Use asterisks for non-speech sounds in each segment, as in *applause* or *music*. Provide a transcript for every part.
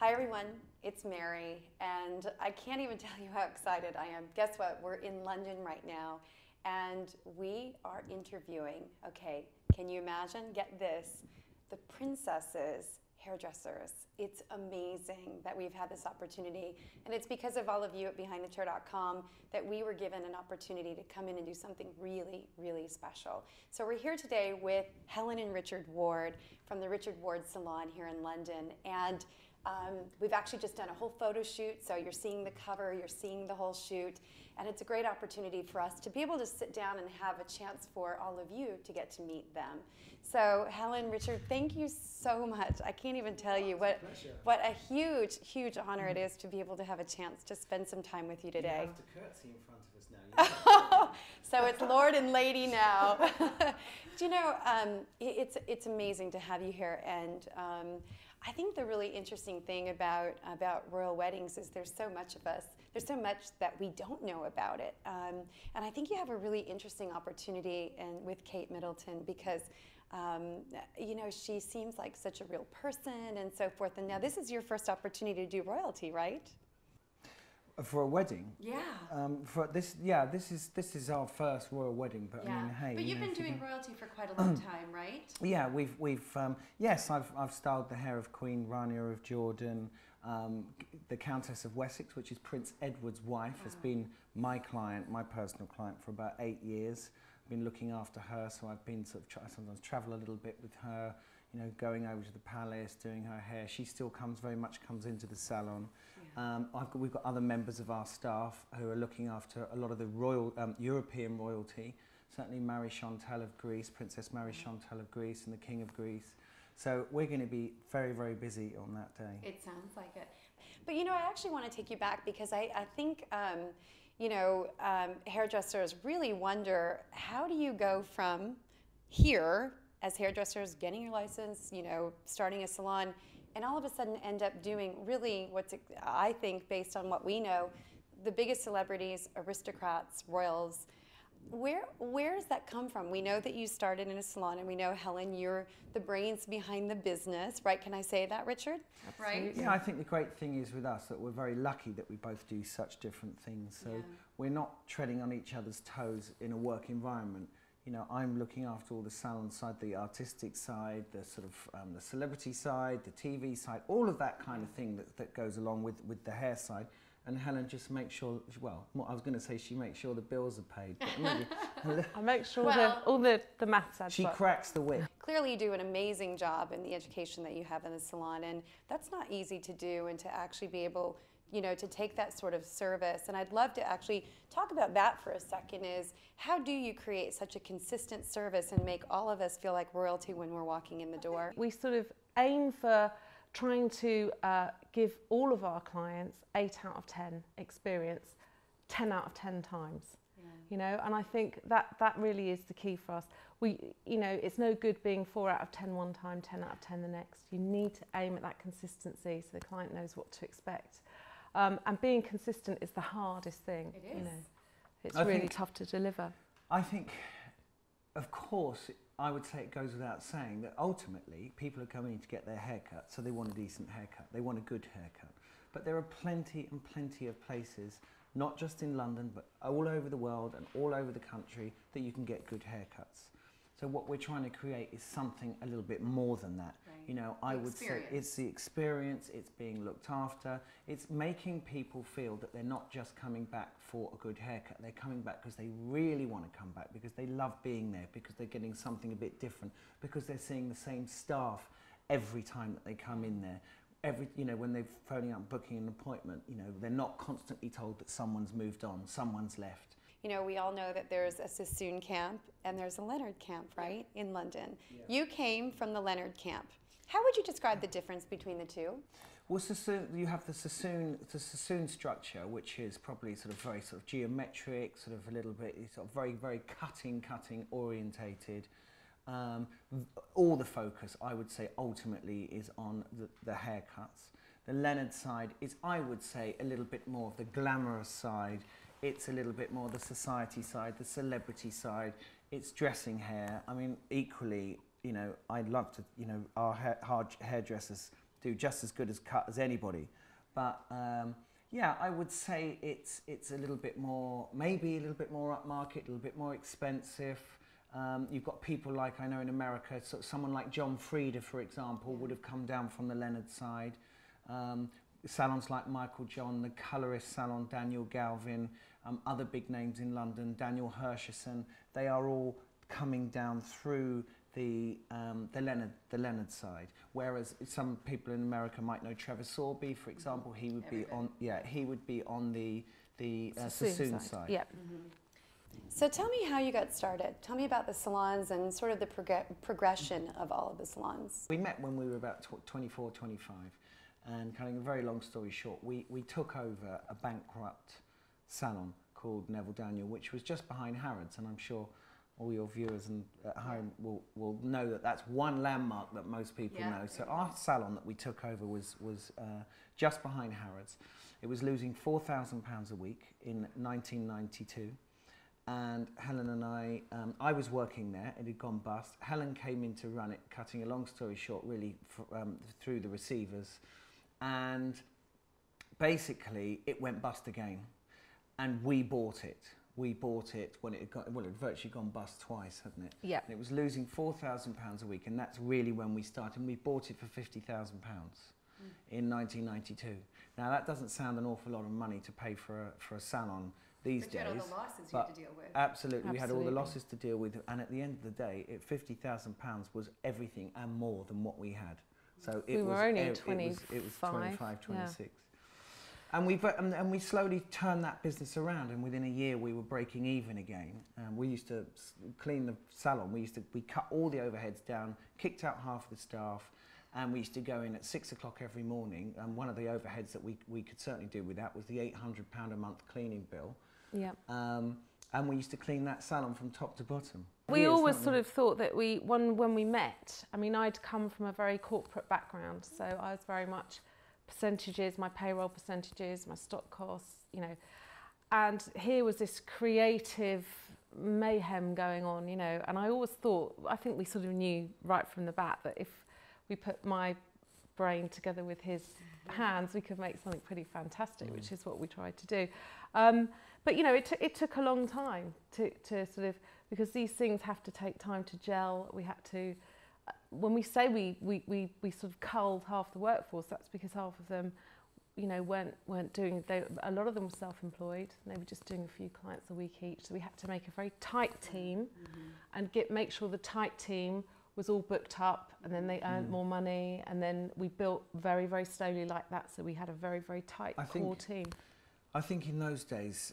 Hi everyone, it's Mary, and I can't even *laughs* tell you how excited I am. Guess what? We're in London right now, and we are interviewing, okay, can you imagine? Get this, the princesses hairdressers. It's amazing that we've had this opportunity. And it's because of all of you at BehindTheChair.com that we were given an opportunity to come in and do something really, really special. So we're here today with Helen and Richard Ward from the Richard Ward Salon here in London. And um, we've actually just done a whole photo shoot, so you're seeing the cover, you're seeing the whole shoot, and it's a great opportunity for us to be able to sit down and have a chance for all of you to get to meet them. So, Helen, Richard, thank you so much. I can't even tell you what what a huge, huge honor it is to be able to have a chance to spend some time with you today. You have to curtsy in front of us now. *laughs* so it's Lord and Lady now. *laughs* Do you know, um, it's, it's amazing to have you here, and um, I think the really interesting thing about about royal weddings is there's so much of us. There's so much that we don't know about it, um, and I think you have a really interesting opportunity and with Kate Middleton because. Um, you know, she seems like such a real person and so forth. And now this is your first opportunity to do royalty, right? For a wedding? Yeah. Um, for this, yeah, this is this is our first royal wedding. But yeah. I mean, hey. But you've you know, been doing royalty for quite a *clears throat* long time, right? Yeah, we've we've um, yes, I've I've styled the hair of Queen Rania of Jordan. Um, the Countess of Wessex, which is Prince Edward's wife, wow. has been my client, my personal client, for about eight years. I've been looking after her, so I've been sort of try, sometimes travel a little bit with her. You know, going over to the palace, doing her hair. She still comes very much comes into the salon. Um, got, we've got other members of our staff who are looking after a lot of the royal um, European royalty. Certainly Marie Chantal of Greece, Princess Marie Chantal of Greece and the King of Greece. So we're going to be very, very busy on that day. It sounds like it. But you know, I actually want to take you back because I, I think, um, you know, um, hairdressers really wonder how do you go from here as hairdressers, getting your license, you know, starting a salon, and all of a sudden end up doing really what's, I think, based on what we know, the biggest celebrities, aristocrats, royals. Where, where does that come from? We know that you started in a salon, and we know, Helen, you're the brains behind the business, right? Can I say that, Richard? Absolutely. Right? Yeah, I think the great thing is with us that we're very lucky that we both do such different things. So yeah. we're not treading on each other's toes in a work environment you know, I'm looking after all the salon side, the artistic side, the sort of um, the celebrity side, the TV side, all of that kind of thing that, that goes along with, with the hair side. And Helen just makes sure, well, I was going to say she makes sure the bills are paid. But *laughs* *laughs* I make sure well, that all the, the maths adds She up. cracks the whip. Clearly you do an amazing job in the education that you have in the salon. And that's not easy to do and to actually be able you know, to take that sort of service. And I'd love to actually talk about that for a second is how do you create such a consistent service and make all of us feel like royalty when we're walking in the door? We sort of aim for trying to uh, give all of our clients 8 out of 10 experience 10 out of 10 times. Yeah. You know, and I think that that really is the key for us. We, you know, it's no good being four out of 10 one time, 10 out of 10 the next. You need to aim at that consistency so the client knows what to expect. Um, and being consistent is the hardest thing. It is. You know, it's I really tough to deliver. I think, of course, I would say it goes without saying that ultimately people are coming in to get their haircut, so they want a decent haircut. They want a good haircut. But there are plenty and plenty of places, not just in London, but all over the world and all over the country, that you can get good haircuts. So what we're trying to create is something a little bit more than that. Right. You know, the I would experience. say it's the experience, it's being looked after, it's making people feel that they're not just coming back for a good haircut, they're coming back because they really want to come back, because they love being there, because they're getting something a bit different, because they're seeing the same staff every time that they come in there. Every, you know, when they're phoning up booking an appointment, you know, they're not constantly told that someone's moved on, someone's left you know, we all know that there's a Sassoon camp and there's a Leonard camp, right, in London. Yeah. You came from the Leonard camp. How would you describe the difference between the two? Well, Sassoon, you have the Sassoon, the Sassoon structure, which is probably sort of very sort of geometric, sort of a little bit sort of very, very cutting, cutting orientated. Um, all the focus, I would say, ultimately is on the, the haircuts. The Leonard side is, I would say, a little bit more of the glamorous side it's a little bit more the society side, the celebrity side. It's dressing hair. I mean, equally, you know, I'd love to, you know, our hair, hairdressers do just as good as cut as anybody. But um, yeah, I would say it's it's a little bit more, maybe a little bit more upmarket, a little bit more expensive. Um, you've got people like I know in America, so someone like John Frieda, for example, would have come down from the Leonard side. Um, salons like Michael John, the colorist salon Daniel Galvin, um, other big names in London, Daniel Hersheson, they are all coming down through the, um, the, Leonard, the Leonard side. Whereas some people in America might know Trevor Sorbie, for example, he would be on, yeah, he would be on the, the uh, Sassoon side. Yeah. So tell me how you got started. Tell me about the salons and sort of the prog- progression of all of the salons. We met when we were about tw 24, 25. And cutting a very long story short, we, we took over a bankrupt salon called Neville Daniel, which was just behind Harrods. And I'm sure all your viewers and at home will, will know that that's one landmark that most people Yeah. know. So our salon that we took over was, was uh, just behind Harrods. It was losing £4,000 a week in 1992. And Helen and I, um, I was working there, it had gone bust. Helen came in to run it, cutting a long story short, really um, through the receivers. And basically, it went bust again. And we bought it. We bought it when it had got, well, it had virtually gone bust twice, hadn't it? Yeah. And it was losing £4,000 a week, and that's really when we started. And we bought it for £50,000 mm. in 1992. Now, that doesn't sound an awful lot of money to pay for a, for a salon these But you days. had all the losses you had to deal with. Absolutely, absolutely, we had all the losses to deal with, and at the end of the day, it, fifty thousand pounds was everything and more than what we had. So it We were was only ev- it was, it was 25, 25, yeah. 26. And we and, and we slowly turned that business around, and within a year we were breaking even again. Um, we used to clean the salon. We used to we cut all the overheads down, kicked out half the staff, and we used to go in at six o'clock every morning. And one of the overheads that we, we could certainly do with that was the eight hundred pound a month cleaning bill. Yeah. Um, and we used to clean that salon from top to bottom. We Years, always sort we? of thought that we, when, when we met, I mean, I'd come from a very corporate background, so I was very much percentages, my payroll percentages, my stock costs, you know. And here was this creative mayhem going on, you know. And I always thought, I think we sort of knew right from the bat that if we put my brain together with his hands, we could make something pretty fantastic, which is what we tried to do. Um, but you know, it, it took a long time to, to sort of because these things have to take time to gel. We had to, when we say we, we, we, we sort of culled half the workforce, that's because half of them, you know, weren't, weren't doing, they, a lot of them were self-employed. They were just doing a few clients a week each. So we had to make a very tight team and get, make sure the tight team was all booked up and then they earned Mm. more money and then we built very, very slowly like that. So we had a very, very tight I core think- team. I think in those days,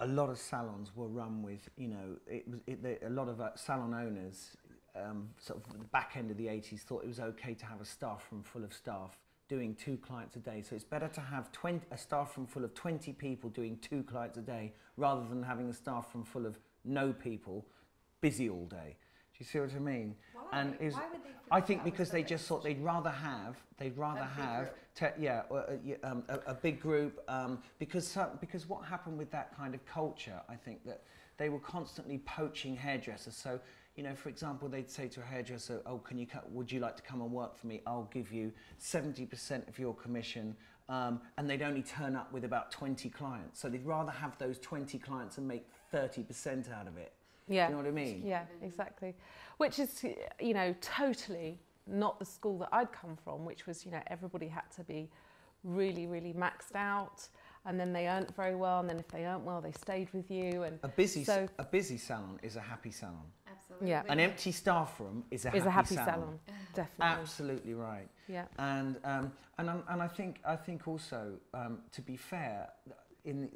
a lot of salons were run with, you know, it was it, the, a lot of uh, salon owners, um, sort of the back end of the 80s, thought it was okay to have a staff room full of staff doing two clients a day. So it's better to have 20, a staff room full of 20 people doing two clients a day rather than having a staff room full of no people busy all day. Do you see what I mean? and is, I think because they just thought they'd rather have they'd rather big have te- yeah, uh, uh, um, a, a big group um, because some, because what happened with that kind of culture I think that they were constantly poaching hairdressers so you know for example they'd say to a hairdresser oh can you cut, would you like to come and work for me I'll give you 70% of your commission um, and they'd only turn up with about 20 clients so they'd rather have those 20 clients and make 30% out of it Yeah. do you know what I mean Yeah, exactly. Which is, you know, totally not the school that I'd come from, which was, you know, everybody had to be really, really maxed out. And then they earned very well. And then if they earned well, they stayed with you. And a busy So- a busy salon is a happy salon Absolutely. Yeah. An empty staff room is a is happy, a happy salon. salon, *sighs* definitely. Absolutely right. Yeah. And um, and I'm- and I think I think also um, to be fair, in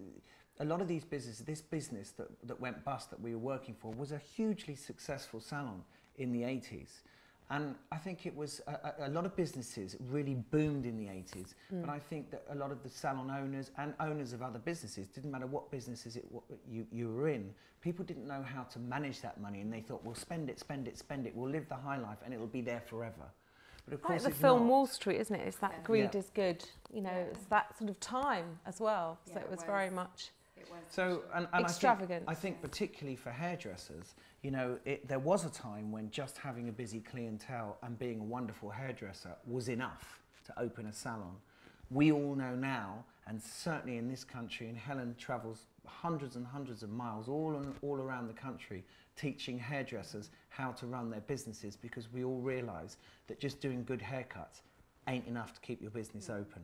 a lot of these businesses, this business that that went bust that we were working for was a hugely successful salon in the 80s. And I think it was a, a, a lot of businesses really boomed in the 80s. But mm. I think that a lot of the salon owners and owners of other businesses, didn't matter what businesses it, what you, you were in, people didn't know how to manage that money. And they thought, well, spend it, spend it, spend it. We'll live the high life and it'll be there forever. But of Like the it's film not. Wall Street, isn't it? It's that Yeah. greed Yeah. is good. You know, Yeah. it's that sort of time as well. Yeah, so it it was, very much It was So, and, and extravagant. I think, I think particularly for hairdressers, you know, it, there was a time when just having a busy clientele and being a wonderful hairdresser was enough to open a salon. We all know now, and certainly in this country, and Helen travels hundreds and hundreds of miles all, on, all around the country teaching hairdressers how to run their businesses because we all realise that just doing good haircuts ain't enough to keep your business open.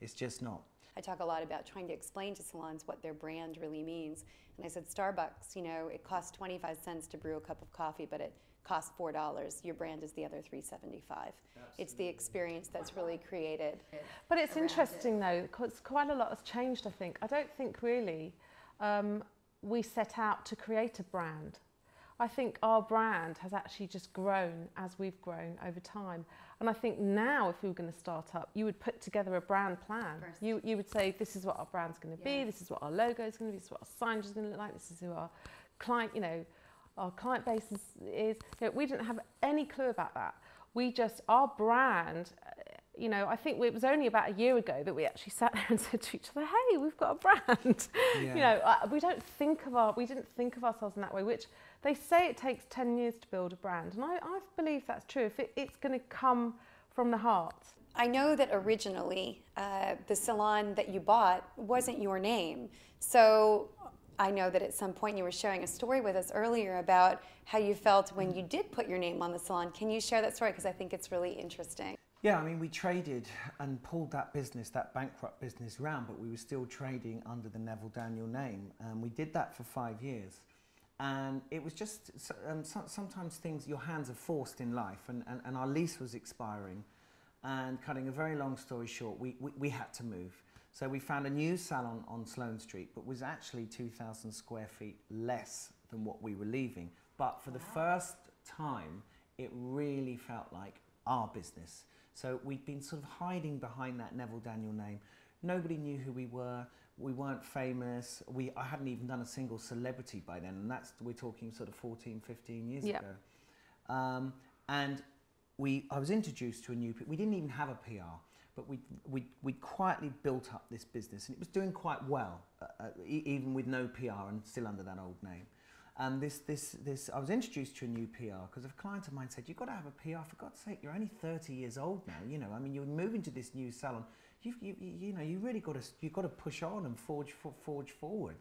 It's just not. I talk a lot about trying to explain to salons what their brand really means. And I said, Starbucks, you know, it costs 25 cents to brew a cup of coffee, but it costs $4. Your brand is the other 375. It's the experience that's really created. But it's interesting it. though, because quite a lot has changed, I think. I don't think really um, we set out to create a brand. I think our brand has actually just grown as we've grown over time. And I think now, if we were going to start up, you would put together a brand plan. You, you would say, this is what our brand's going to be, this is what our logo is going to be, this is what our signage is going to look like, this is who our client, you know, our client base is. is. You know, we didn't have any clue about that. We just, our brand, you know, I think it was only about a year ago that we actually sat *laughs* there and said to each other, "Hey, we've got a brand." Yeah. you know, uh, we don't think of our, we didn't think of ourselves in that way, which they say it takes 10 years to build a brand, and I, I believe that's true. If it, it's going to come from the heart. I know that originally uh, the salon that you bought wasn't your name. So I know that at some point you were sharing a story with us earlier about how you felt when you did put your name on the salon. Can you share that story? Because I think it's really interesting. Yeah, I mean, we traded and pulled that business, that bankrupt business round, but we were still trading under the Neville Daniel name. And we did that for five years. And it was just um, so, sometimes things your hands are forced in life and, and, and our lease was expiring. And cutting a very long story short we, we, we had to move. So we found a new salon on Sloane Street but was actually 2,000 square feet less than what we were leaving. But for the first time it really felt like our business so we'd been sort of hiding behind that Neville Daniel name nobody knew who we were we weren't famous. We I hadn't even done a single celebrity by then, and that's we're talking sort of 14, 15 years ago. Um, and we I was introduced to a new. We didn't even have a PR, but we we we quietly built up this business, and it was doing quite well, uh, uh, e even with no PR and still under that old name. And this this this I was introduced to a new PR because a client of mine said, "You've got to have a PR. For God's sake, you're only 30 years old now. You know, I mean, you're moving to this new salon." you, you, you know, you really got to, you've got to push on and forge, forge forward.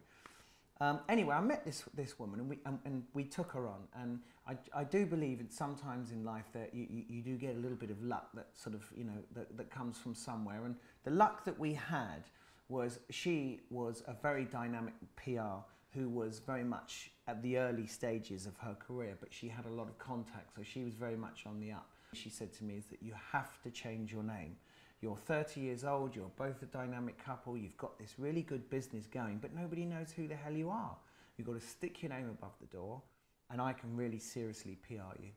Um, anyway, I met this, this woman and we, um, and we took her on. And I, I do believe that sometimes in life that you, you, you do get a little bit of luck that sort of, you know, that, that comes from somewhere. And the luck that we had was she was a very dynamic PR who was very much at the early stages of her career, but she had a lot of contacts, so she was very much on the up. She said to me is that you have to change your name. You're 30 years old, you're both a dynamic couple, you've got this really good business going, but nobody knows who the hell you are. You've got to stick your name above the door, and I can really seriously PR you.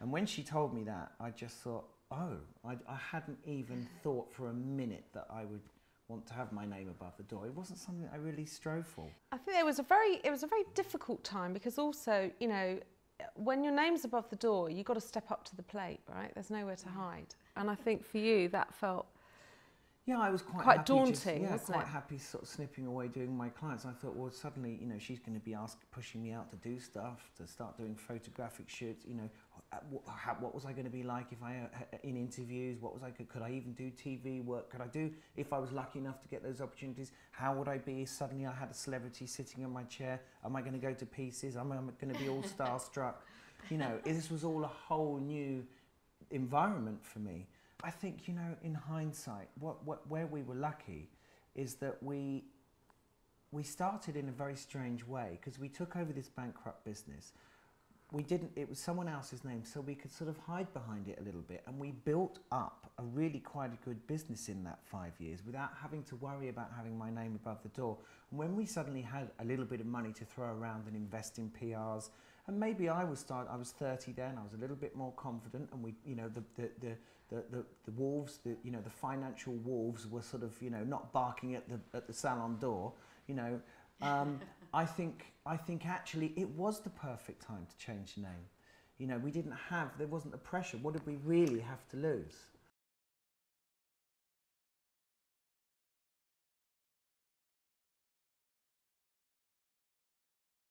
And when she told me that, I just thought, oh, I, I hadn't even thought for a minute that I would want to have my name above the door. It wasn't something I really strove for. I think it was a very it was a very difficult time because also, you know, when your name's above the door, you've got to step up to the plate, right? There's nowhere to mm. hide. And I think for you, that felt yeah, I was quite quite daunting. Just, yeah, wasn't quite it? happy sort of snipping away doing my clients. I thought, well, suddenly, you know, she's going to be asked, pushing me out to do stuff, to start doing photographic shoots. You know, how, what was I going to be like if I uh, in interviews? What was I could, could I even do TV work? Could I do if I was lucky enough to get those opportunities? How would I be? Suddenly, I had a celebrity sitting in my chair. Am I going to go to pieces? Am I going to be all *laughs* starstruck? You know, this was all a whole new environment for me. I think, you know, in hindsight, what, what, where we were lucky is that we, we started in a very strange way because we took over this bankrupt business. We didn't, it was someone else's name, so we could sort of hide behind it a little bit. And we built up a really quite a good business in that five years without having to worry about having my name above the door. And when we suddenly had a little bit of money to throw around and invest in PRs, and maybe I was start, I was 30 then, I was a little bit more confident, and we, you know, the, the, the, the, the, the wolves, the, you know, the financial wolves were sort of, you know, not barking at the, at the salon door, you know. Um, *laughs* I think, I think actually it was the perfect time to change the name. You know, we didn't have, there wasn't the pressure. What did we really have to lose?